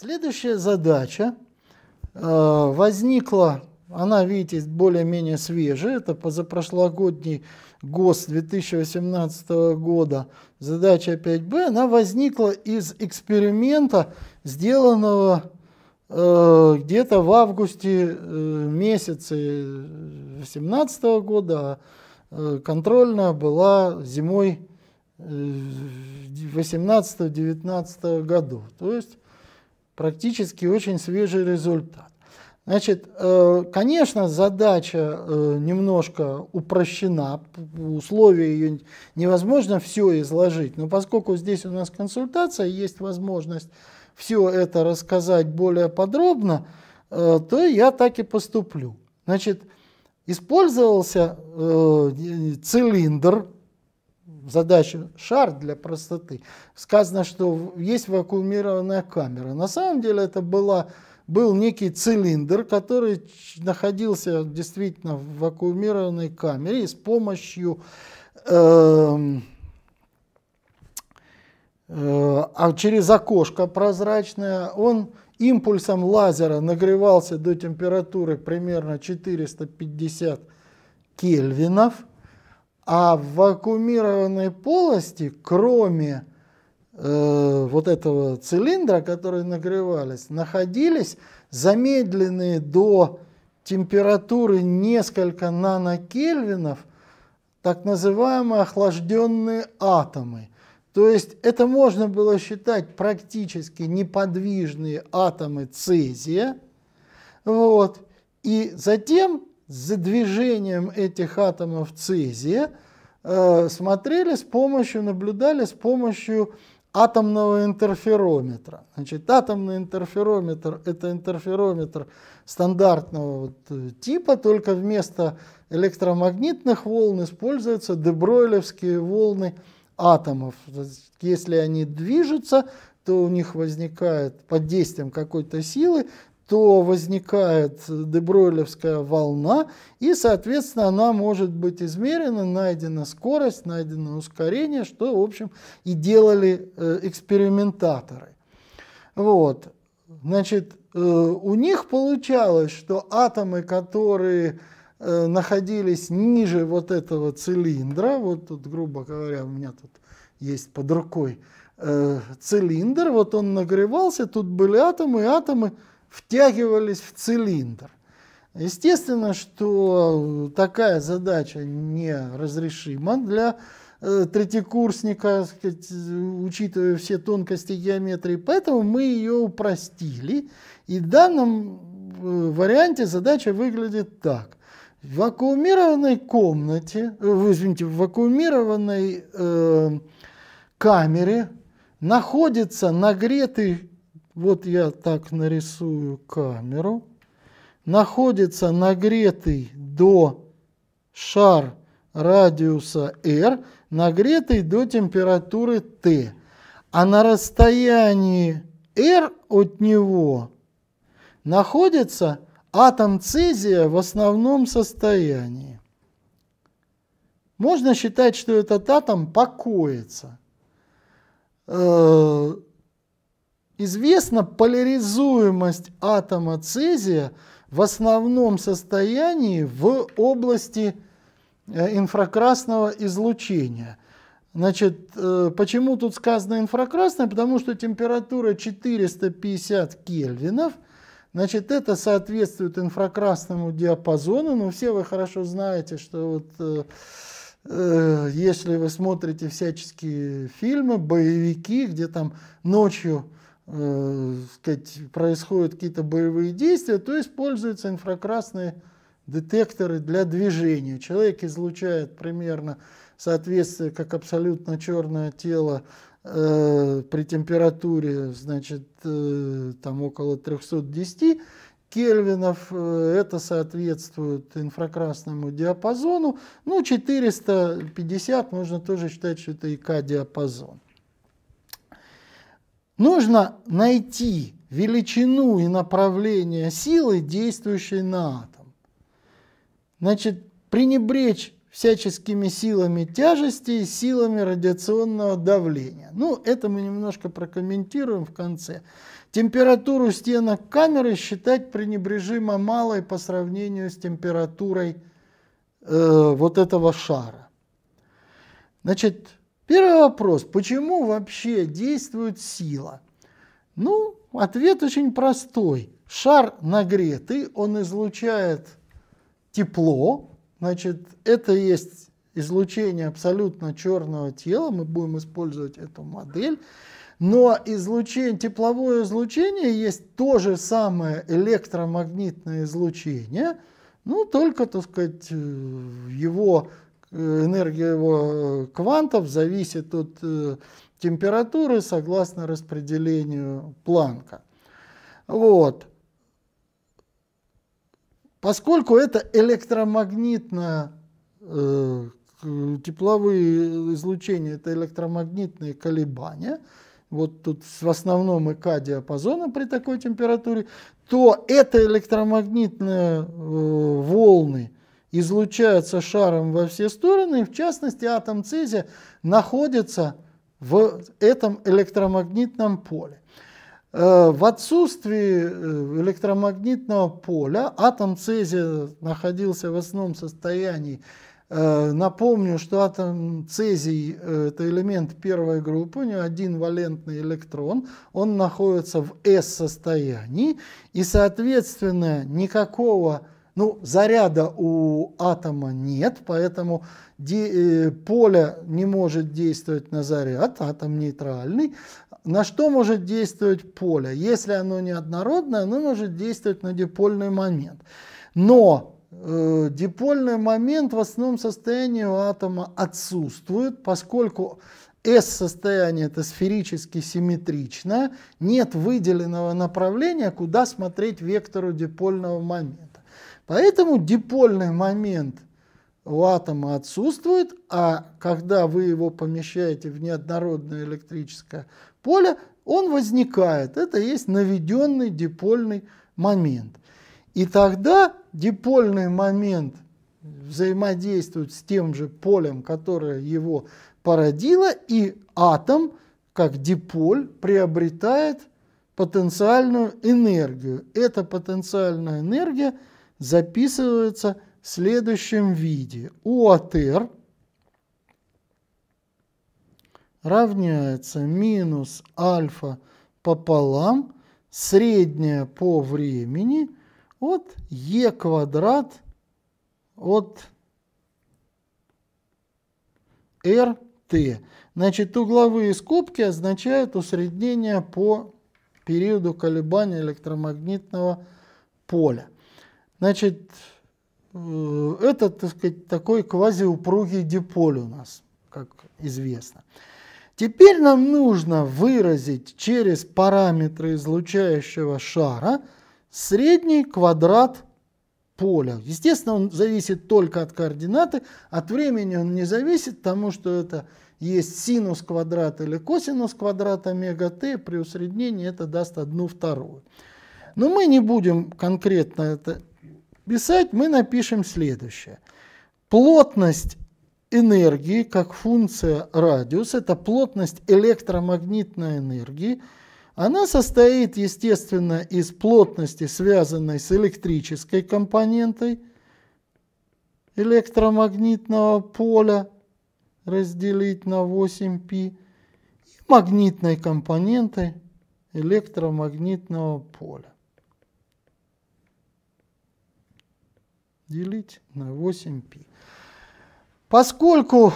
Следующая задача э, возникла, она, видите, более-менее свежая, это позапрошлогодний ГОС 2018 года, задача 5Б, она возникла из эксперимента, сделанного э, где-то в августе э, месяце 2018 года, а контрольная была зимой 18-19 годов. То есть практически очень свежий результат. Значит, э, конечно, задача э, немножко упрощена, условия ее невозможно все изложить, но поскольку здесь у нас консультация, есть возможность все это рассказать более подробно, э, то я так и поступлю. Значит, использовался цилиндр, задачу шар для простоты. Сказано, что есть вакуумированная камера. На самом деле это была был некий цилиндр, который находился действительно в вакуумированной камере и с помощью э, э, а через окошко прозрачное он импульсом лазера нагревался до температуры примерно 450 кельвинов, а в вакуумированной полости, кроме Э, вот этого цилиндра, которые нагревались, находились замедленные до температуры несколько нанокельвинов так называемые охлажденные атомы. То есть это можно было считать практически неподвижные атомы цезия. Вот. И затем за движением этих атомов цезия э, смотрели с помощью, наблюдали с помощью атомного интерферометра. Значит, атомный интерферометр – это интерферометр стандартного вот э, типа, только вместо электромагнитных волн используются дебройлевские волны атомов. Если они движутся, то у них возникает под действием какой-то силы то возникает дебройлевская волна, и, соответственно, она может быть измерена, найдена скорость, найдено ускорение, что, в общем, и делали э, экспериментаторы. Вот. Значит, э, у них получалось, что атомы, которые э, находились ниже вот этого цилиндра, вот тут, грубо говоря, у меня тут есть под рукой цилиндр, вот он нагревался, тут были атомы, атомы втягивались в цилиндр. Естественно, что такая задача неразрешима для э, третьекурсника, сказать, учитывая все тонкости геометрии, поэтому мы ее упростили. И в данном э, варианте задача выглядит так. В вакуумированной комнате, э, извините, в вакуумированной э, камере находится нагретый вот я так нарисую камеру. Находится нагретый до шар радиуса r, нагретый до температуры T. А на расстоянии r от него находится атом цезия в основном состоянии. Можно считать, что этот атом покоится. Э, Известна поляризуемость атома цезия в основном состоянии в области э, инфракрасного излучения. Значит, э, почему тут сказано инфракрасное? Потому что температура 450 кельвинов, значит, это соответствует инфракрасному диапазону, но все вы хорошо знаете, что вот э, если вы смотрите всяческие фильмы, боевики, где там ночью э, сказать, происходят какие-то боевые действия, то используются инфракрасные детекторы для движения. Человек излучает примерно соответствие, как абсолютно черное тело э, при температуре, значит, э, там около 310 кельвинов, э, это соответствует инфракрасному диапазону. Ну, 450 можно тоже считать, что это ИК-диапазон. Нужно найти величину и направление силы, действующей на атом. Значит, пренебречь всяческими силами тяжести и силами радиационного давления. Ну, это мы немножко прокомментируем в конце. температуру стенок камеры считать пренебрежимо малой по сравнению с температурой э, вот этого шара. Значит, первый вопрос, почему вообще действует сила? Ну, ответ очень простой. Шар нагретый, он излучает тепло, значит, это есть излучение абсолютно черного тела, мы будем использовать эту модель. Но излучение, тепловое излучение есть то же самое электромагнитное излучение, ну только, так сказать, э, его энергия его квантов зависит от э, температуры согласно распределению Планка. Вот. Поскольку это электромагнитное э, тепловые излучения, это электромагнитные колебания, вот тут в основном ИК диапазона при такой температуре, то это электромагнитные э, волны излучаются шаром во все стороны, в частности атом цезия находится в этом электромагнитном поле. Э, в отсутствии э, электромагнитного поля атом цезия находился в основном состоянии. Э, напомню, что атом цезий – это элемент первой группы, у него один валентный электрон, он находится в S-состоянии, и, соответственно, никакого ну, заряда у атома нет, поэтому поле не может действовать на заряд, атом нейтральный, на что может действовать поле? Если оно неоднородное, оно может действовать на дипольный момент. Но э, дипольный момент в основном состоянии у атома отсутствует, поскольку S-состояние это сферически симметричное, нет выделенного направления, куда смотреть вектору дипольного момента. Поэтому дипольный момент у атома отсутствует, а когда вы его помещаете в неоднородное электрическое поле, он возникает. Это есть наведенный дипольный момент. И тогда дипольный момент взаимодействует с тем же полем, которое его породило, и атом, как диполь, приобретает потенциальную энергию. Эта потенциальная энергия записывается в следующем виде. УАТР равняется минус альфа пополам средняя по времени от е квадрат от rt. Значит, угловые скобки означают усреднение по периоду колебания электромагнитного поля. Значит, э, это, так сказать, такой квазиупругий диполь у нас, как известно. Теперь нам нужно выразить через параметры излучающего шара средний квадрат поля. Естественно, он зависит только от координаты, от времени он не зависит, потому что это есть синус квадрата или косинус квадрата омега t, при усреднении это даст одну вторую. Но мы не будем конкретно это писать, мы напишем следующее. Плотность энергии как функция радиус, это плотность электромагнитной энергии. Она состоит, естественно, из плотности, связанной с электрической компонентой электромагнитного поля, разделить на 8π, и магнитной компонентой электромагнитного поля. Делить на 8π. Поскольку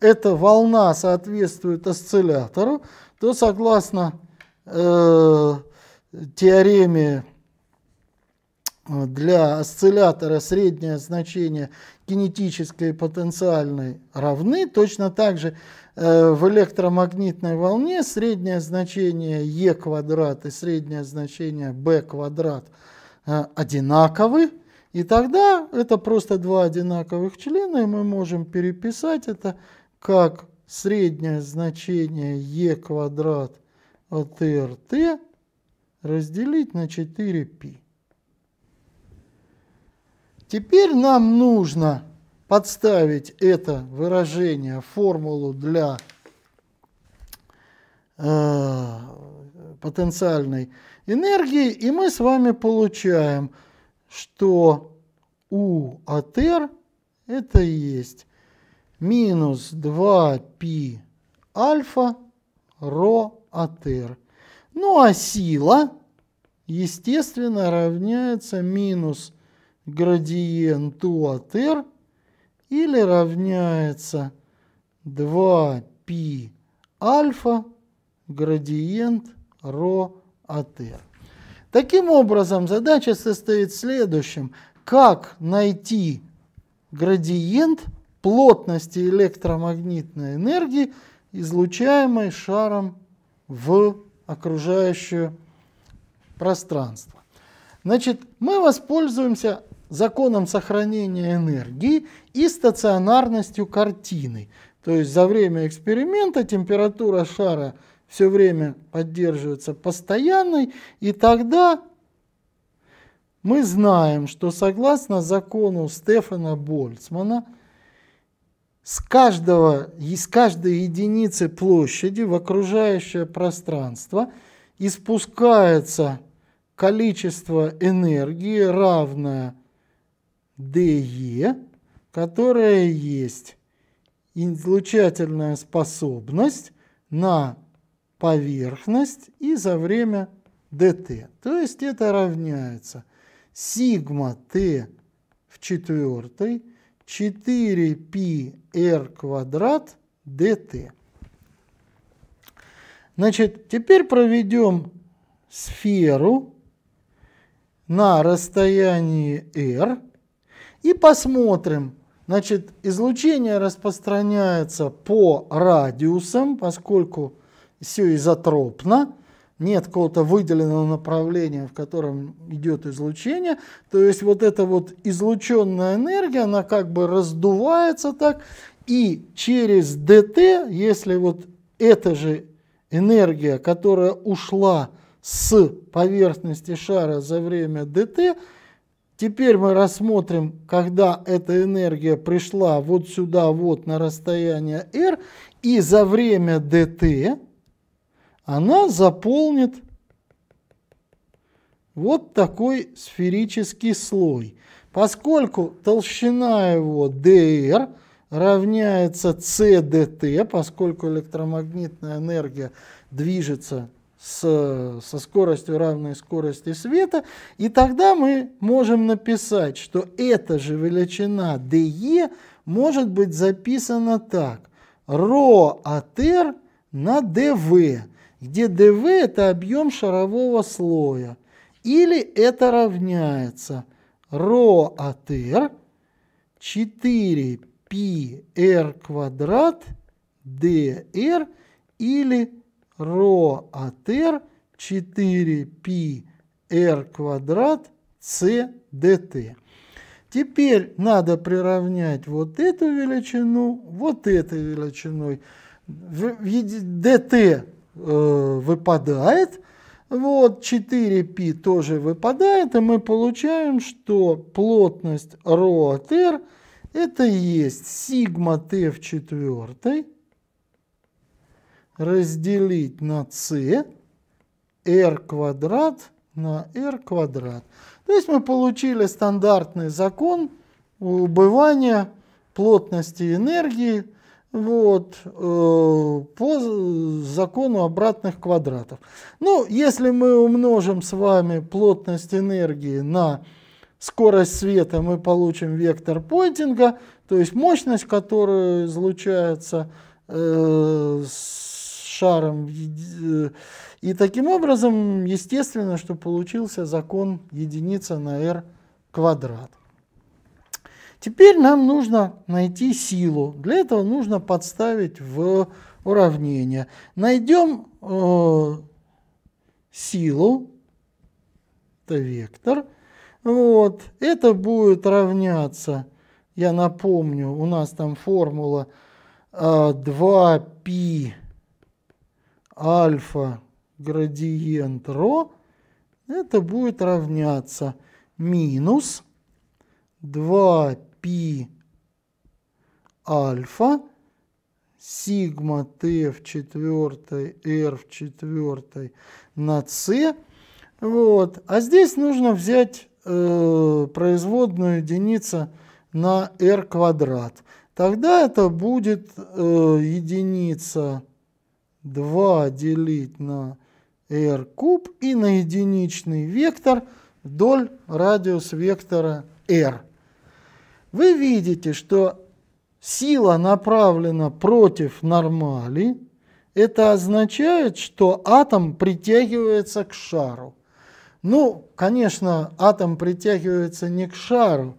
эта волна соответствует осциллятору, то согласно э, теореме э, для осциллятора среднее значение кинетической и потенциальной равны. Точно так же э, в электромагнитной волне среднее значение e квадрат и среднее значение b квадрат э, одинаковы. И тогда это просто два одинаковых члена, и мы можем переписать это как среднее значение e квадрат от rt разделить на 4π. Теперь нам нужно подставить это выражение, формулу для э, потенциальной энергии, и мы с вами получаем, что u от r это и есть минус 2π альфа ро от r. Ну а сила, естественно, равняется минус градиент u от r или равняется 2π альфа градиент ро от r. Таким образом, задача состоит в следующем. Как найти градиент плотности электромагнитной энергии, излучаемой шаром в окружающее пространство. Значит, мы воспользуемся законом сохранения энергии и стационарностью картины. То есть за время эксперимента температура шара все время поддерживается постоянной, и тогда мы знаем, что согласно закону Стефана Больцмана, с, каждого, из каждой единицы площади в окружающее пространство испускается количество энергии, равное dE, которая есть. Излучательная способность на поверхность и за время dt. То есть это равняется сигма t в четвертой 4πr квадрат dt. Значит, теперь проведем сферу на расстоянии r и посмотрим. Значит, излучение распространяется по радиусам, поскольку все изотропно нет какого-то выделенного направления, в котором идет излучение, то есть вот эта вот излученная энергия, она как бы раздувается так, и через dt, если вот эта же энергия, которая ушла с поверхности шара за время dt, теперь мы рассмотрим, когда эта энергия пришла вот сюда, вот на расстояние r, и за время dt, она заполнит вот такой сферический слой. Поскольку толщина его dr равняется cdt, поскольку электромагнитная энергия движется с, со скоростью равной скорости света, и тогда мы можем написать, что эта же величина dE может быть записана так. ρ от r на dv где dv это объем шарового слоя, или это равняется ρ от r 4 π r квадрат dr или ρ от r 4 π r квадрат c dt. Теперь надо приравнять вот эту величину вот этой величиной. dt Э, выпадает. Вот 4π тоже выпадает, и мы получаем, что плотность ρ от r это и есть сигма t в четвертой разделить на c r квадрат на r квадрат. То есть мы получили стандартный закон убывания плотности энергии вот, э, по закону обратных квадратов. Ну, если мы умножим с вами плотность энергии на скорость света, мы получим вектор Пойнтинга, то есть мощность, которая излучается э, с шаром. И таким образом, естественно, что получился закон единица на r квадрат. Теперь нам нужно найти силу. Для этого нужно подставить в уравнение. Найдем э, силу, это вектор. Вот. Это будет равняться, я напомню, у нас там формула э, 2π альфа градиент ρ. Это будет равняться минус 2 π альфа сигма t в четвертой, r в четвертой на c. Вот. А здесь нужно взять э, производную единица на r квадрат. Тогда это будет э, единица 2 делить на r куб и на единичный вектор вдоль радиус вектора r. Вы видите, что сила направлена против нормали. Это означает, что атом притягивается к шару. Ну, конечно, атом притягивается не к шару,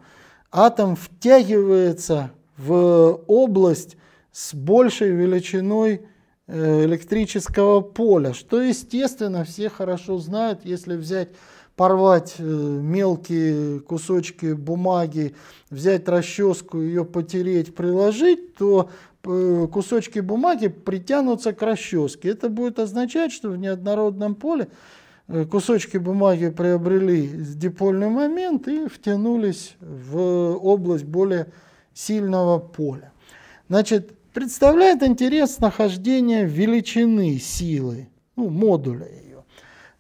атом втягивается в область с большей величиной э, электрического поля, что, естественно, все хорошо знают, если взять порвать э, мелкие кусочки бумаги, взять расческу, ее потереть, приложить, то э, кусочки бумаги притянутся к расческе. Это будет означать, что в неоднородном поле Э, кусочки бумаги приобрели дипольный момент и втянулись в область более сильного поля. Значит, представляет интерес нахождение величины силы, ну, модуля.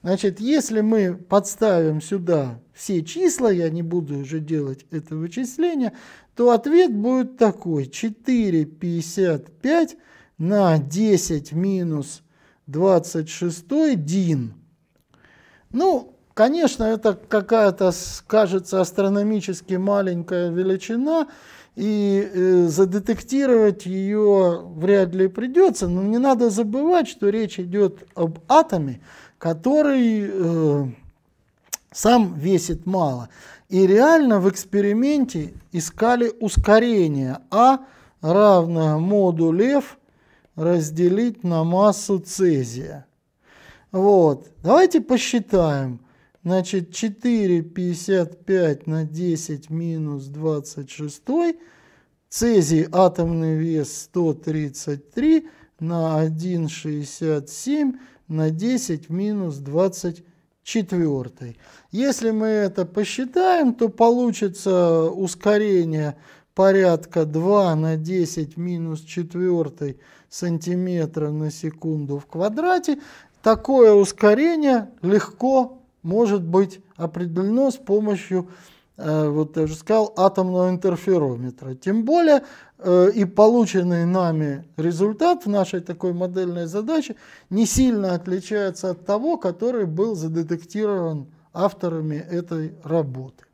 Значит, если мы подставим сюда все числа, я не буду уже делать это вычисление, то ответ будет такой. 4,55 на 10 минус 26 дин. Ну, конечно, это какая-то, кажется, астрономически маленькая величина, и э, задетектировать ее вряд ли придется, но не надо забывать, что речь идет об атоме, который э, сам весит мало. И реально в эксперименте искали ускорение А равное модуль F разделить на массу цезия. Вот. Давайте посчитаем. Значит, 4,55 на 10 минус 26. Цезий атомный вес 133 на 1,67 на 10 минус 24. Если мы это посчитаем, то получится ускорение порядка 2 на 10 минус 4 сантиметра на секунду в квадрате такое ускорение легко может быть определено с помощью, э, вот я уже сказал, атомного интерферометра. Тем более и полученный нами результат в нашей такой модельной задаче не сильно отличается от того, который был задетектирован авторами этой работы.